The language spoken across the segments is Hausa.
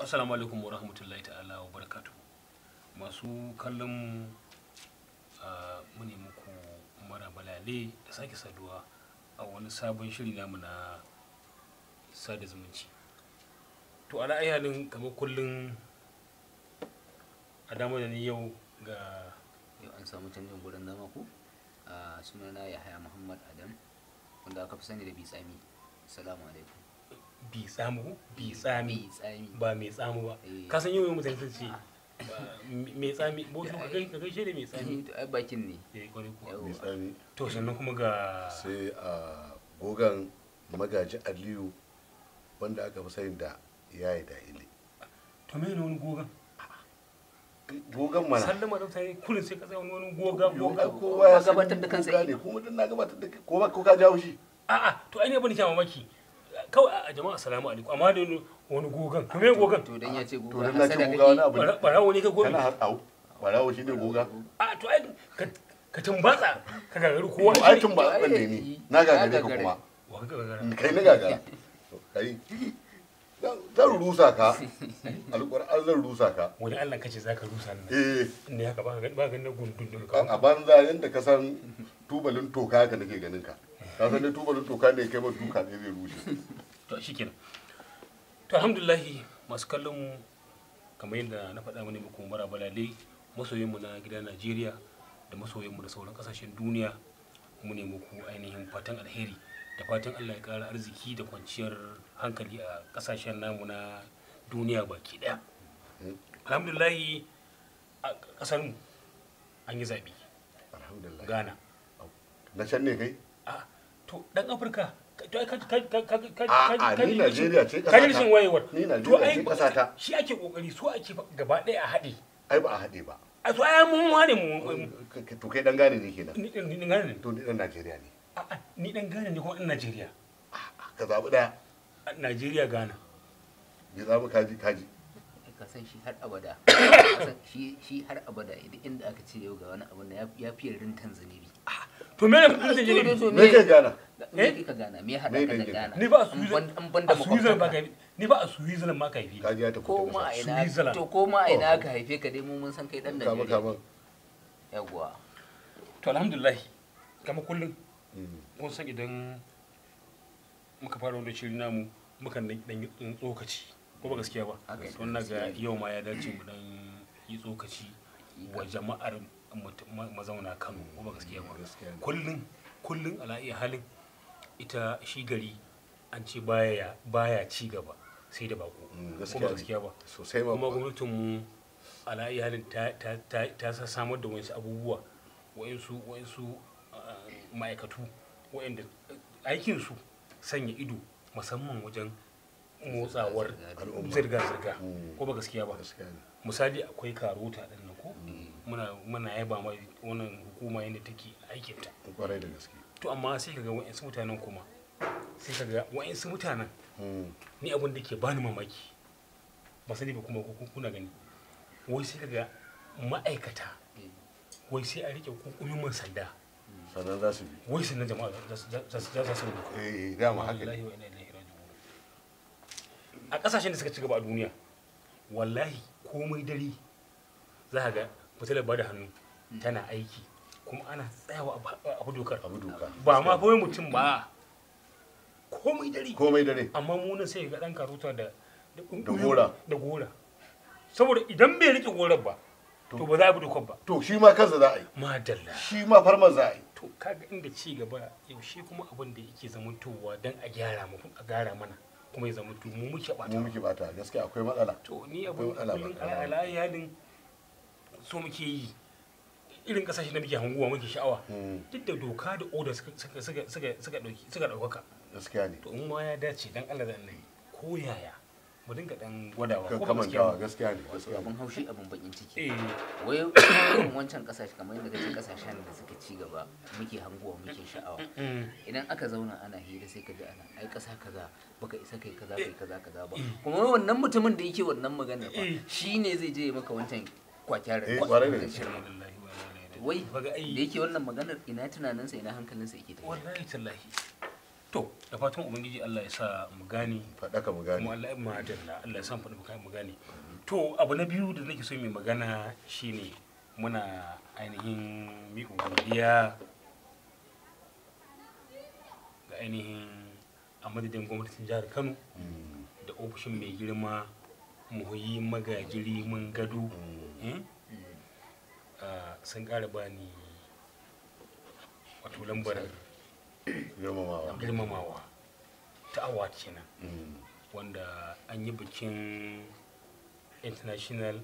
assalamu alaikum wa rahmatullahi ta'ala wa barakatu masu kallon mu a mune muku mara balale da sake saduwa a wani sabon shiri namu na sada zumunci. To ala halin kamar kullum a dama da ni yau ga yau an samu canjin gurin zama ku. A sunana yahaya muhammad adam wanda aka fi sani da bitsami. Salamu alaikum. Bi tsamu bi tsami. bitsami ba mai tsamu ba. Eh. ka san yau mutane sun ce ba- mai tsami bo ka kai ka gaishe da mai tsami. to ai bakin ne. Eh mai tsami. To sannan kuma ga sai a gogan magaji aliyu wanda aka fi sani da yayi da ile. To me ne wani gogan? Gogan mana. Sallama da mutane kullum sai ka tsaya wani goga goga. kowa ya gabatar da kansa ne kuma dan na gabatar da ko ka jawo shi. A'a to ai ne bani kya mamaki. Kawai a jama'a assalamu alaikum. Amma da wani gogan. To me gogan? to dan ya ce to goga dan na ce goga wani abu barawo ne ka gobe kana har au. Barawo shi ne goga. A to ai ka- ka tumbatsa ka gagaru kowa. To ai tun ba ɗan ne ni. Na gagare ka kuma. Ka gagara? Kai na gagara. To, kai. Zan- rusa ka. Alƙur'an zan rusa ka. Wani Allah kace zaka rusa nan eh. Ne haka ba ka ba ka na gundun din a ka banza yadda ka san tubalin toka haka nake ganin ka. Ka san dai tubalin toka ne kai ba duka ne zai rushe. To shikenan. To alhamdulillah masu kallon mu kamar yadda na faɗa mana muku mara balale masoyin mu na gidan Najeriya da masoyin mu da sauran ƙasashen duniya mu ne muku ainihin fatan alheri. Da fatan Allah ya ƙara arziki da kwanciyar hankali a ƙasashen namu na duniya baki ɗaya alhamdulillah a ƙasar mu an yi alhamdulillah. Ghana. Na can ne kai? A to dan Afirka to ai ka ka ka ka ka a ni Najeriya ce ka ji kasata rashin wayewar. Ni to Najeriya ai ce kasata shi ake ƙoƙari so ake gaba ɗaya a haɗe. Ai ba a haɗe ba. A to ai mun haɗe mu to kai dan gane ne kenan. Ni ni ni gane ne. To ni dan Najeriya ne. A a ni dan gane ne kuma dan Najeriya. Ka zaɓi ɗaya. A Najeriya Ghana zaɓi kaji kaji. Ka san shi har abada. Shi shi har abada idan inda aka ce yau ga wani abu na ya fiye rintan to me ne Najeriya To, me kai gana? Me Eh? kika gana? Me haɗa Me ka da gana? Ni ba a da Switzerland ba ka haifi ni ba a Switzerland ma ka haifi. Kaji ya tafi ko ma a ta ina Switzerland. to ko ma a ina aka haife ka dai mu mun san kai dan kama Najeriya kama. yawwa. To alhamdulillah kamar kullum. Mm. kun san idan muka fara wannan shirin namu mukan dan yi tsokaci ko ba gaskiya ba? Ne, na ga ne. yau ma ya dace mu dan yi tsokaci wa jama'ar mazauna Kano ko ba gaskiya ba. Ne. kullum kullum ala iya halin ita shi gari an ce baya baya ci gaba sai da bako ko Mm, gaskiya ba gaskiya ba. Sosai ma kuma gwamnatin mu ala iya halin ta ta ta ta sa- samar da wasu abubuwa wayansu wayansu ah, ma'aikatu wayanda aikin su sanya ido musamman wajen motsawar zirga-zirga Mm. ko ba gaskiya ba. Misali akwai karota ɗin ko? Muna muna yaba mai wannan hukuma yadda take aikinta. Kwarai da gaske. To amma sai kaga wa'insu mutanen kuma sai kaga wa'insu mutanen Mm. ni abin da ke bani mamaki ba sani ba kuma ku kuna gani. Wai sai kaga ma'aikata wai sai a riƙe kukumin man sanda. Sannan za su bi. Wai sannan jama'a za su doka eh dama haka ne. A ƙasashen da suka ci gaba a duniya wallahi komai dare za ka ga fitilar ba da hannu tana aiki kuma ana tsayawa a abu dokar. Abu doka. Ba ma kawai mutum ba. Komai dare. Komai dare. Amma munan sai ga dan karuta da da gora. da gora. Saboda idan bai riƙe gorar ba to. ba za a bi dokar ba. To shi ma kansa za a yi. Madalla. Shi ma farman za a yi. To kaga inda ci gaba yaushe kuma abin da yake zamantowa don a gyara mu a gyara mana kuma ya zamanto mu muke bata mu muke bata gaskiya akwai matsala. To ni abin ba. ƙarama. ala'ayalin so muke yi. Irin ƙasashe da muke hanguwa muke sha'awa. Mm, duk da doka da oda suka suka suka suka suka ɗauki suka ɗaukaka gaskiya ne. To in ma ya dace dan Allah da annabi ko yaya mu dinga dan gwadawa ko kamantawa gaskiya ne. gaskiya abin haushi abin bakin ciki. Eh. Wai wancan ƙasashe kamar yadda kace ƙasashen da suka ci gaba muke hanguwa muke sha'awa. Idan aka zauna ana hira sai ka ji ana ai kasa kaza baka isa kai kaza kai kaza kaza ba. Eh. kuma wannan mutumin da yake wannan magana Eh. shine zai je maka wancan kwakyar Eh, wai da yake wannan maganar ina tunaninsa ina hankalinsa yake tafiya? Wallahi tallahi. To da fatan ubangiji Allah ya sa mu gane. Faɗa ka mu kuma gane Allah ya madalla Allah ya sa mu gane. To abu na biyu da nake so mai magana shine muna ainihin miƙa godiya ga ainihin a madadin gwamnatin jihar Kano Mm, da ofishin mai girma muhuyi magajiri mun gado mm, sun ƙara bani wato lambar girmamawa. ta award kenan. Mm, wanda an yi bikin international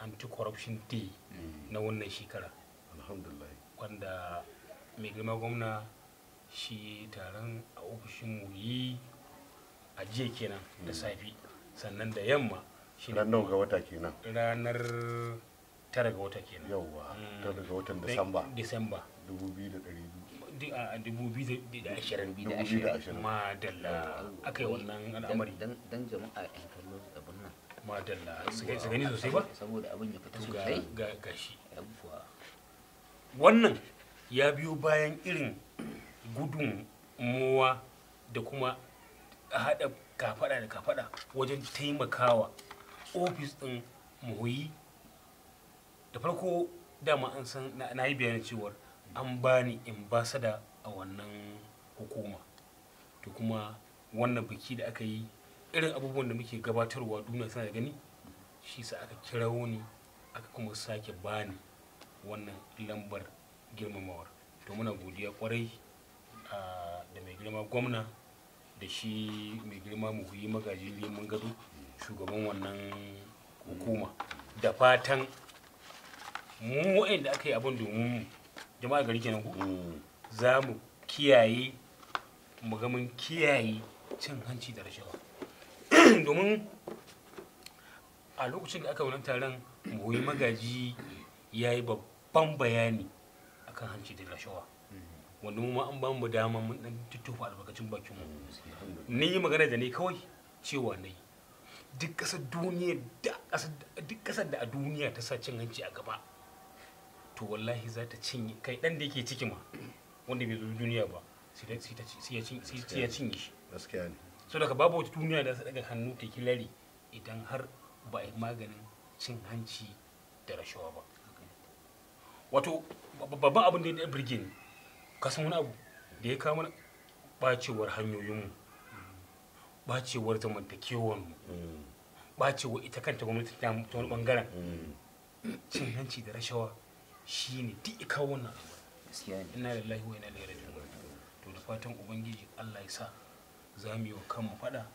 anti-corruption day mm, na wannan shekara. Alhamdulillah. Wanda mai girma gwamna shi taron a ofishin muyi a jiya kenan da safi sannan da yamma ran nawa ga wata kenan? Ranar tara ga wata kenan. Yauwa Mm. ta daga watan disamba. Disamba. 2200 Di- a dubu biyu da ashirin Biyu da ashirin. 2020 madalla. Aka yi wannan al'amari. dan dan jama'a yan kallo abin nan. Madalla. Su gani su gani sosai ba? Saboda abin ya fita ga sosai. ga gashi yawwa wannan ya biyo bayan irin gudun mowa da kuma haɗa kafada da kafada wajen taimakawa ofis ɗin muhuyi da farko dama an san na- yi bayanin cewar an bani ambasada a wannan hukuma. To kuma wannan biki da aka yi irin abubuwan da muke gabatarwa duniya suna da gani shi sa aka kirawo ni aka kuma sake bani wannan lambar girmamawar. To muna godiya ƙwarai da mai girma gwamna da shi mai girma muhuyi magaji liman gado. Shugaban wannan hukuma. Da fatan mu da aka yi abin domin jama'a gari kenan ku Mm, za mu kiyaye mu ga mun kiyaye cin hanci da rashawa. Domin a lokacin da aka wannan taron muhuyi magaji ya yi babban bayani akan hanci da rashawa. Wanda mu ma an ba mu dama mun dan tuttufa albarkacin bakin mu alhamdulillah. Ni yi magana da ni kawai cewa ne duk ƙasar duniya da ƙasar duk ƙasar da a duniya ta sa cin hanci a gaba to wallahi za ta cinye kai dan da yake ciki ma wanda bai zo duniya ba sai ya cinye shi. Gaskiya ne. So daga babu wata duniya da ta daga hannu ta kilari idan har ba a yi maganin cin hanci da rashawa ba. Wato bab- babban abin da ya birge ni ka san wani abu da ya kawo mana bacewar hanyoyinmu. Bacewar zamantakewarmu Mm, bacewar ita kanta gwamnati ta ta wani ɓangaren mm, cin hanci da rashawa shine duk ya kawo wannan abu. Ina lillahi wa ina ilaihi raji'un. To da fatan ubangiji Allah ya sa za mu yi wa kanmu fada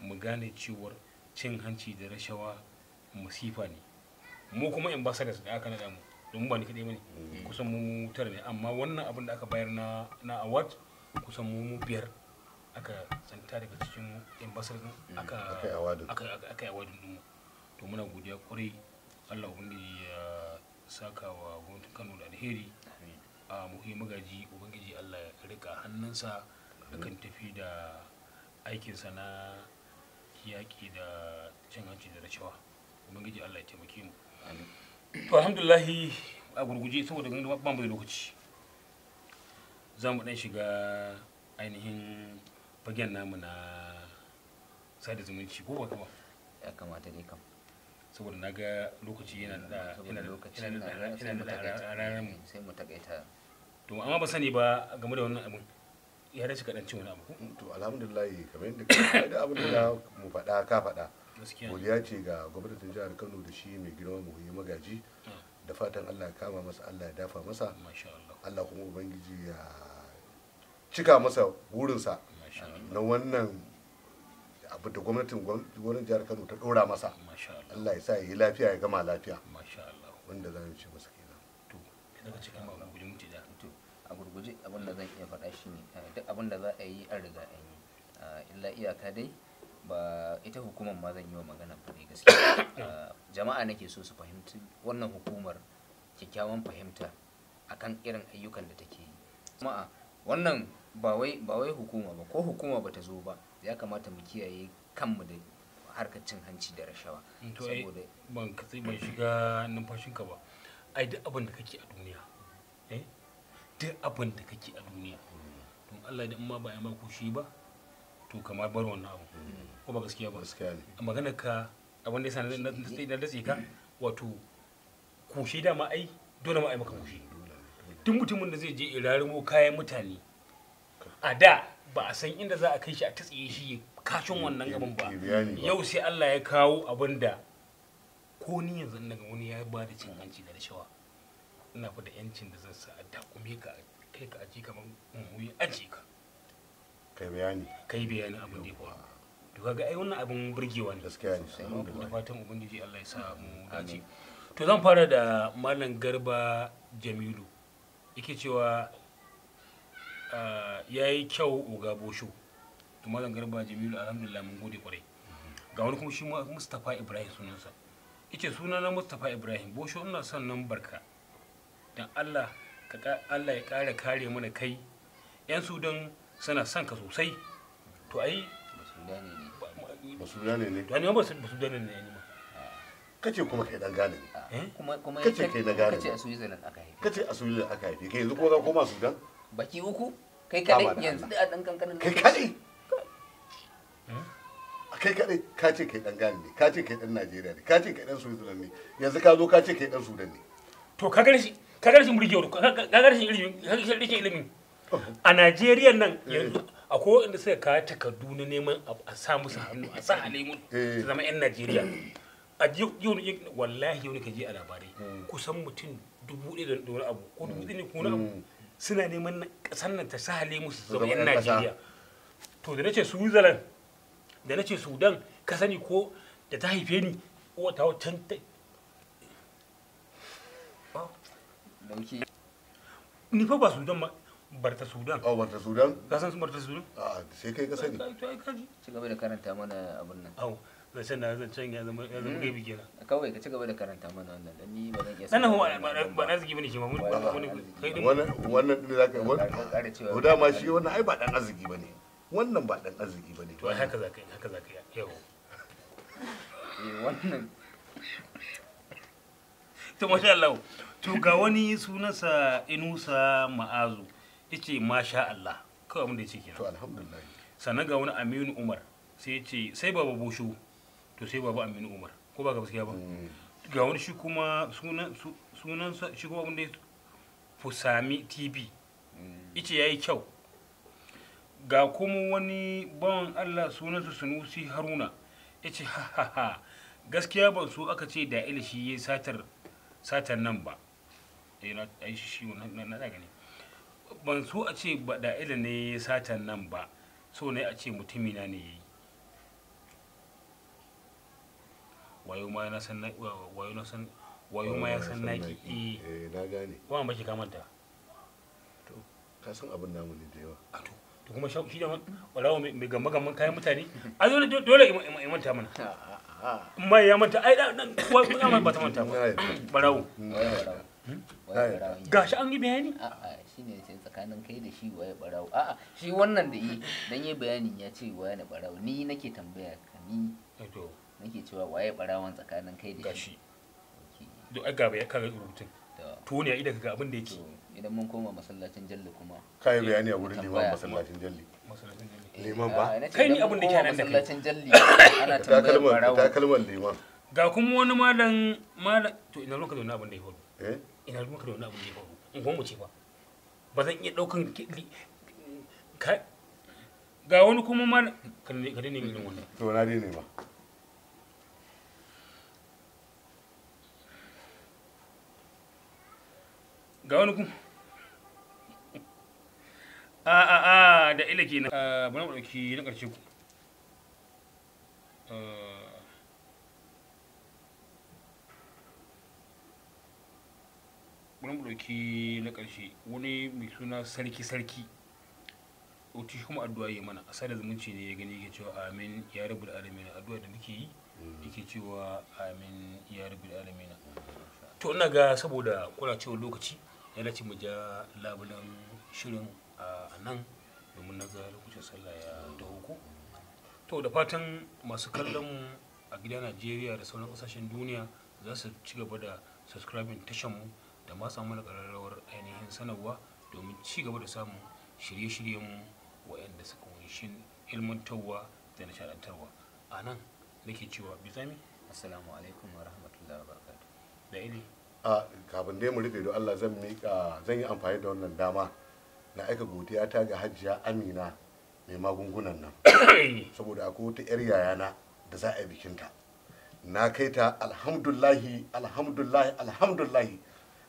mu gane cewar cin hanci da rashawa masifa ne. Mu kuma ambassadors da aka nada mu domin ba ni kadai ba ne kusan mu tara ne amma wannan abin da aka bayar na na award kusan mu mu biyar aka tsanta daga cikin ambassadors din aka Aka yi awardin. aka aka- aka yi awardin din mu. To muna godiya ƙwarai. Allah ubangiji ya saka wa gwamnatin Kano da alheri. A muhi magaji ubangiji allah ya riƙa hannunsa da kan tafi da aikinsa na yaƙi da cin hanci da rashawa. Ubangiji allah ya taimake mu. To alhamdulahi a gurguje saboda ganin ba mu da lokaci. Za mu dan shiga ainihin fagen namu na sada zumunci ko ba kuma ya kamata dai kam. Saboda na ga lokaci yana da yana da lokaci yana na da sai mu ranar mu. Sai mu takaita. To amma ba sani ba game da wannan abin ya dace ka dan ci wani abu to alhamdulillah kamar yadda ka da abin da mu faɗa ka faɗa. Godiya ce ga gwamnatin jihar kano da shi mai girma muhimmi magaji. Ah, da fatan allah ya kama masa allah ya dafa masa. Masha Allah. Allah kuma ubangiji ya cika masa burinsa. Na wannan abu da gwamnatin gwamnatin jihar kano ta ɗora masa. Masha Allah. Allah ya sa ya yi lafiya ya gama lafiya. Masha Allah. Wanda za mu ce masa kenan to daga cikin ba gujin mutu da to a gurguje abin da zan iya faɗa shi ne duk abin da za a yi an riga an yi. Ah, illa iyaka dai ba ita hukumar ma zan yi wa magana faɗi gaskiya. Ah, jama'a nake so su fahimci wannan hukumar kyakkyawan fahimta akan irin ayyukan da take yi. Jama'a wannan ba wai ba wai hukuma ba ko hukuma bata zo ba ya kamata mu kiyaye kanmu da harkar cin hanci da rashawa. Ai saboda ban katsi ban shiga numfashinka ba. Ai duk abin da kake a duniya eh duk abin da kake a duniya don Allah da in ma ba a maku shi ba to kamar bar wannan abu. Ko ba gaskiya ba? Gaskiya ne. A magana ka abin da yasa na na na datse ka wato kushi dama ai dole ma ai maka kushi. Duk mutumin da zai je irarimo kayan mutane a da ba a san inda za a kai shi a tsiye shi kashin wannan gaban ba. Bayani yau sai Allah ya kawo abin da ko ni yanzu daga wani ya ba da cin hanci da rashawa. Ina fa da yancin da zan sa a dakume ka kai ka aji kamar muhuyi aji ka. Kai bayani. Kai bayanin abin da ya faru. To kaga ai wannan abin burgewa ne gaskiya ne Sai da fatan ubangiji Allah ya sa mu dace. To zan fara da malam garba jamilu. Yake cewa ya yi kyau uga bosho. To malam garba jamilu alhamdulillah mun gode ƙwarai. Ga wani kuma shi mustapha ibrahim sunansa. Yace suna na mustapha ibrahim bosho ina son nan barka. Dan allah ka ka- allah ya kara kare mana kai. Yan sudan suna son ka sosai. To ai ba su gane ne. Su ne? To ne ba su ba su dane ne ne ma kace kuma kai dan gane ne. Eh? kuma kuma Kace kai na gane kace a Switzerland aka haife kace a suyi aka haife kai yanzu ko za koma sudan? Baki uku? Kai kadai yanzu da a dan kankanin kai kadai kai kadai ka ce kai dan gane ne. Ka ce kai dan najeriya ne. Ka ce kai dan switzerland ne. Yanzu ka zo ka ce kai dan sudan ne. To ka garshi ka garshi burgewa ka ka garshi ilimi ka garshi riƙe ilimi a Najeriya nan yanzu akwai wanda suka kawo takardu na neman a a sa musu hannu a sa hale musu Eh. su zama yan Najeriya. A yau yau ne- wallahi yau ne ka je a labarai. Kusan mutum dubu ɗaya da wani abu ko dubu ɗaya ne ko wani abu. Mm. Suna neman ƙasar nan ta sa hale musu su Su zama yan. Najeriya. To da nace Switzerland da nace Sudan ka sani ko da ta haife ni wata wancan ta ɗauki ni fa ba Sudan ma barta Sudan. A wata sudan? Ka san su barta Sudan? A sai kai ka sani. Ci gaba da karanta mana abin nan. Zancen da zancen ya zama ya zama gaibi kenan. Kawai ka ci gaba da karanta mana wannan dan ni ba zan iya sanin ba wannan ba abin ba arziki ba ne shi ma mun Ba- wani kai din. Wannan wannan din zaka wannan dama shi wannan ai ba dan arziki ba ne. Wannan ba dan arziki ba ne. To ai haka zaka yi haka zaka yi yau. Eh wannan. To masha Allah. To ga wani sunansa Inusa Ma'azu ya ce masha Allah. Kawai abin da ya ce to kenan. Alhamdulillah. Sannan ga wani Aminu Umar sai ya ce sai baba Bosho to sai baba Aminu Umar ko ba ga gaskiya ba? Mm. ga wani shi kuma sunan shi kuma abin da ya Fusami TV mm, ice ya yi kyau. Ga kuma wani bawan allah sunansa sunusi haruna. Ya ce ha ha ha gaskiya ban so aka ce da shi ya satar satar nan ba. Eh ai shi na na gani. Ban so a ce ba da ne ya satar nan ba. So ne a ce mutumina ne yayi wayo ma na san wayo na san wayo ma ya san naki. eh na gane. Wa baki kamanta ka san abin namu ne da yawa. A to to kuma shi da walawa mai gamba gamban kayan mutane. A dole dole ya manta mana. Amma ya manta ai da nan kuwa kuma ba ta manta ba. Barawo waye barawo gashi an yi bayani? A'a shine sai tsakanin kai da shi waye barawo a'a shi wannan da yi dan yi bayanin ya ce waye na barawo ni nake tambaya ka ni. Eh, to. Nake cewa waye barawon tsakanin kai da shi? Duk ai gaba ya kaga rubutun to. Ne a idan kaga abin da yake. Idan mun koma masallacin jalli kuma kai bayani a wurin liman masallacin jalli. Ne. liman ba? Kai ni abin da ke nan da masallacin jalli ana ta tambayar kalmar barawo ta kalmar liman. Ga kuma wani malam malam to ina ruwanka da wani abin da ya faru? Eh? Ina ruwanka da wani abin da ya faru? In kuma mu ce ba ba zan iya ɗaukan ga wani kuma malam ka ne ka ne irin wannan. To na dai ne ga wani kun a a a da ila ke na bari mu ɗauki na ƙarshe ku. Ah, bari mu ɗauki na ƙarshe wani mai suna sarki sarki. Wuce kuma addu'a yi mana. A sada zumunci ne ya gani yake cewa amin ya rabu da alamin addu'a da muke yi yake cewa amin ya rabu da alamin to ina ga saboda kuna cewa lokaci ya dace mu ja labulan shirin a nan domin na ga lokacin sallah ya taho ku to da fatan masu kallon a gida najeriya da sauran ƙasashen duniya za su ci gaba da subscribing tashan mu da ma samu ƙararrawar ainihin sanarwa domin ci gaba da samun shirye-shiryen waɗanda suka ƙunshi ilmantarwa da nishadantarwa a nan nake cewa bizami assalamu alaikum wa rahmatullahi wa barakatuh. Da ili a kafin dai mu rufe don Allah zan miƙa zan yi amfani da wannan dama na aika godiya ta ga hajiya amina mai magungunan nan. Saboda akwai wata 'yar yayana da za a yi bikinta. Na kai ta alhamdulahi alhamdulahi alhamdulahi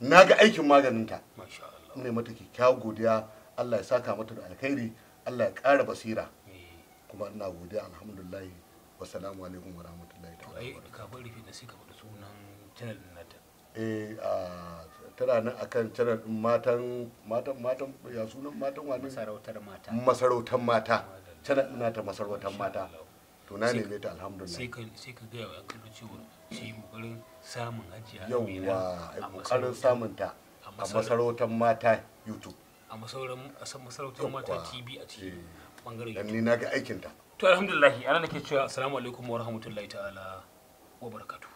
na ga aikin maganinta. Masha Allah. Ne mata kyakkyawar godiya. Allah ya saka mata da alkhairi. Allah ya ƙara basira. Eh, kuma ina godiya alhamdulahi wasalamu alaikum wa rahmatullahi ta'ala kafin rufe da sai ka faɗi sunan channel eh a tana nan akan channel din matan matan matan ya sunan matan wani masarautar mata. Masarautar mata. Channel din nata masarautar mata. To na Sai neme ta sai alhamdulillah ka sai ka gaya wa yan kallo cewa sai yi ƙoƙarin samun hajiya yawwa Amina ai a ƙoƙarin samun ta a masarautar- mata youtube. A masauran a san masarautar mata tv a cikin Eh. ɓangaren dan YouTube. ni na ga aikin ta. To alhamdulillah ana nake cewa assalamu alaikum wa rahmatullahi ta'ala wa barakatuh.